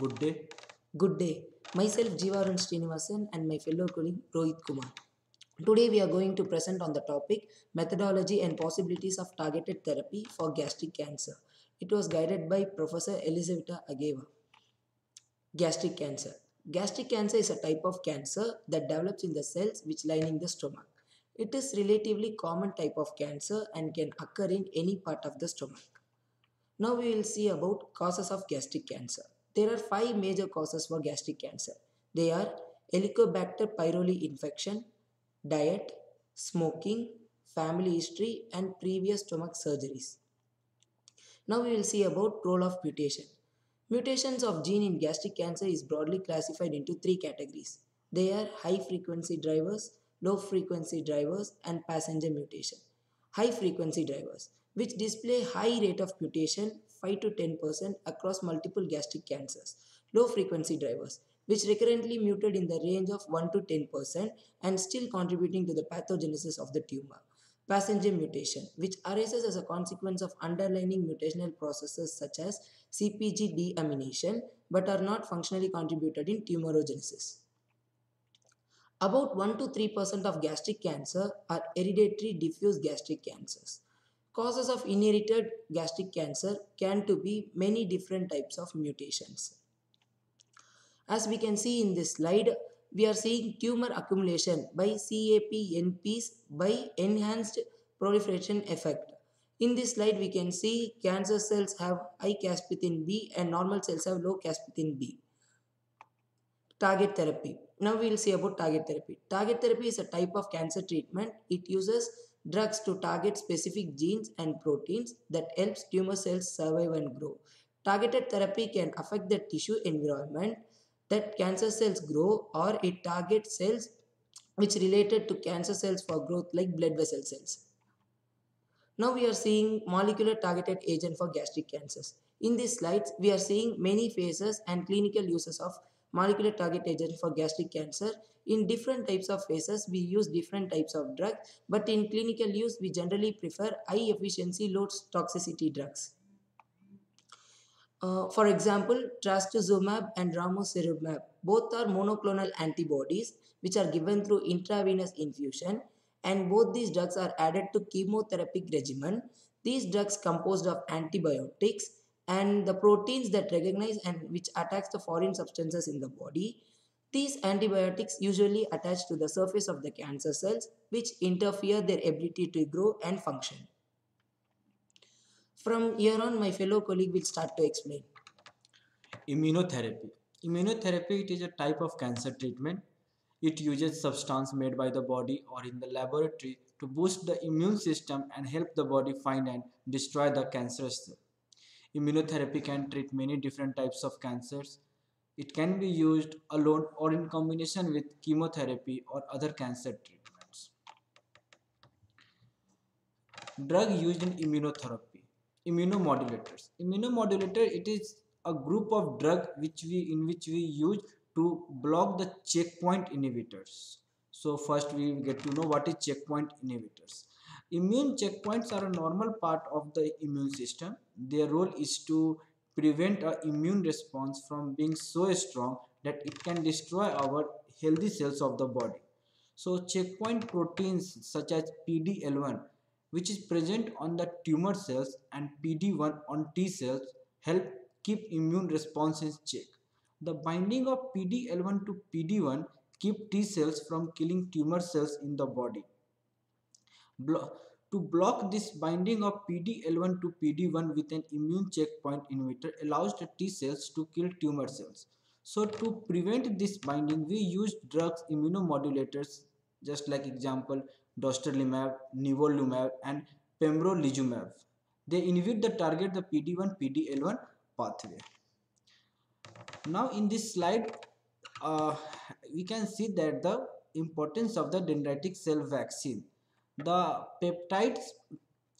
Good day. Good day. Myself Jeeva Arun Srinivasan and my fellow colleague Rohit Kumar. Today we are going to present on the topic methodology and possibilities of targeted therapy for gastric cancer. It was guided by Professor Elisaveta Ageva. Gastric cancer. Gastric cancer is a type of cancer that develops in the cells which lining the stomach. It is relatively common type of cancer and can occur in any part of the stomach. Now we will see about causes of gastric cancer. There are five major causes for gastric cancer. They are Helicobacter pylori infection, diet, smoking, family history and previous stomach surgeries. Now we will see about role of mutation. Mutations of gene in gastric cancer is broadly classified into three categories. They are high frequency drivers, low frequency drivers and passenger mutation. High frequency drivers which display high rate of mutation 5 to 10% across multiple gastric cancers. Low frequency drivers which recurrently muted in the range of 1 to 10% and still contributing to the pathogenesis of the tumor. Passenger mutation, which arises as a consequence of underlying mutational processes such as CpG deamination but are not functionally contributed in tumorigenesis. About 1 to 3% of gastric cancer are hereditary diffuse gastric cancers. Causes of inherited gastric cancer can to be many different types of mutations. As we can see in this slide, we are seeing tumor accumulation by CAP-NPs by enhanced proliferation effect. In this slide, we can see cancer cells have high cathepsin B and normal cells have low cathepsin B. Target therapy. Now we will see about target therapy. Target therapy is a type of cancer treatment. It uses drugs to target specific genes and proteins that helps tumor cells survive and grow. Targeted therapy can affect the tissue environment that cancer cells grow or it targets cells which related to cancer cells for growth like blood vessel cells. Now we are seeing molecular targeted agent for gastric cancers. In these slides, we are seeing many phases and clinical uses of molecular target agent for gastric cancer. In different types of phases, we use different types of drugs, but in clinical use, we generally prefer high efficiency, low toxicity drugs. Uh, for example, trastuzumab and ramucirumab, both are monoclonal antibodies which are given through intravenous infusion and both these drugs are added to chemotherapy regimen. These drugs composed of antibiotics and the proteins that recognize and which attacks the foreign substances in the body. These antibiotics usually attach to the surface of the cancer cells which interfere their ability to grow and function. From here on, my fellow colleague will start to explain. Immunotherapy. Immunotherapy it is a type of cancer treatment. It uses substance made by the body or in the laboratory to boost the immune system and help the body find and destroy the cancerous cell. Immunotherapy can treat many different types of cancers. It can be used alone or in combination with chemotherapy or other cancer treatments. Drug used in immunotherapy. Immunomodulators. Immunomodulator it is a group of drug which we in which we use to block the checkpoint inhibitors. So first we get to know what is checkpoint inhibitors. Immune checkpoints are a normal part of the immune system. Their role is to prevent our immune response from being so strong that it can destroy our healthy cells of the body. So checkpoint proteins such as PD-L1 which is present on the tumor cells and PD-1 on T cells help keep immune response in check. The binding of PD-L1 to PD-1 keep T cells from killing tumor cells in the body. Blo to block this binding of PD-L1 to PD-1 with an immune checkpoint inhibitor allows the T cells to kill tumor cells. So to prevent this binding, we use drugs immunomodulators just like example dostarlimab, nivolumab and pembrolizumab. They inhibit the target the PD-1 PD-L1 pathway. Now in this slide, uh, we can see that the importance of the dendritic cell vaccine. The peptides,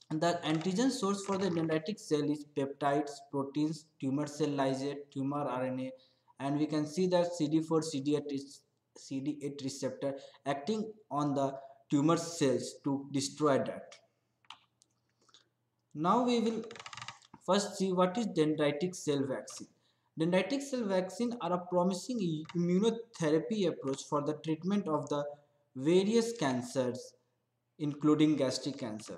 the antigen source for the dendritic cell is peptides, proteins, tumor cell lysate, tumor RNA, and we can see that CD4, CD8 is CD8 receptor acting on the tumor cells to destroy that. Now we will first see what is dendritic cell vaccine. Dendritic cell vaccine are a promising immunotherapy approach for the treatment of the various cancers, including gastric cancer.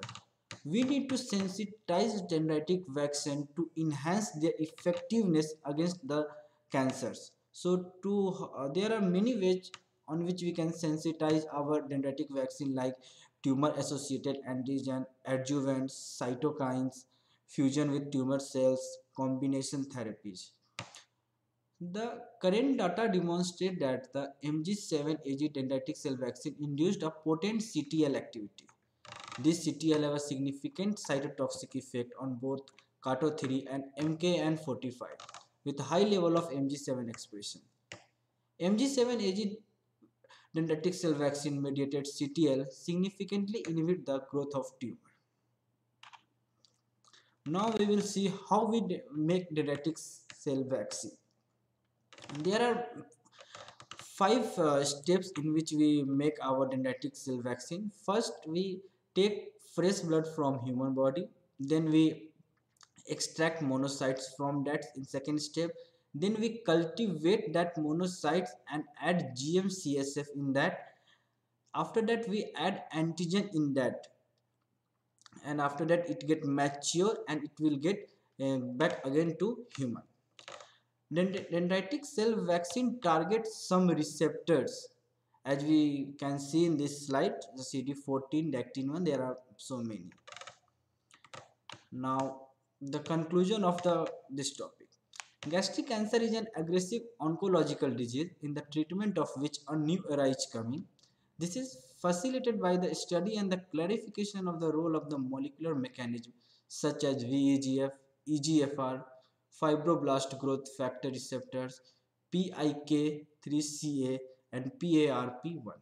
We need to sensitize dendritic vaccine to enhance their effectiveness against the cancers. So, to uh, there are many ways on which we can sensitize our dendritic vaccine, like tumor-associated antigen, adjuvants, cytokines, fusion with tumor cells, combination therapies. The current data demonstrate that the MG7AG dendritic cell vaccine induced a potent CTL activity. This CTL have a significant cytotoxic effect on both KATO3 and MKN45 with high level of MG7 expression. MG7AG dendritic cell vaccine mediated CTL significantly inhibit the growth of tumor. Now we will see how we make dendritic cell vaccine. There are five uh, steps in which we make our dendritic cell vaccine. First, we take fresh blood from human body. Then we extract monocytes from that in second step. Then we cultivate that monocytes and add GM-CSF in that. After that, we add antigen in that and after that it get mature and it will get uh, back again to human dendritic cell vaccine targets some receptors. As we can see in this slide the cd14 Dectin-1 there are so many. Now the conclusion of the this topic. Gastric cancer is an aggressive oncological disease in the treatment of which a new era is coming. This is facilitated by the study and the clarification of the role of the molecular mechanism such as VEGF, EGFR, fibroblast growth factor receptors, PIK3CA, and PARP1.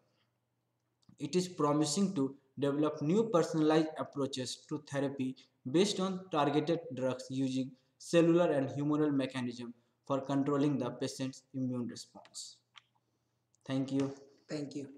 It is promising to develop new personalized approaches to therapy based on targeted drugs using cellular and humoral mechanism for controlling the patient's immune response. Thank you. Thank you.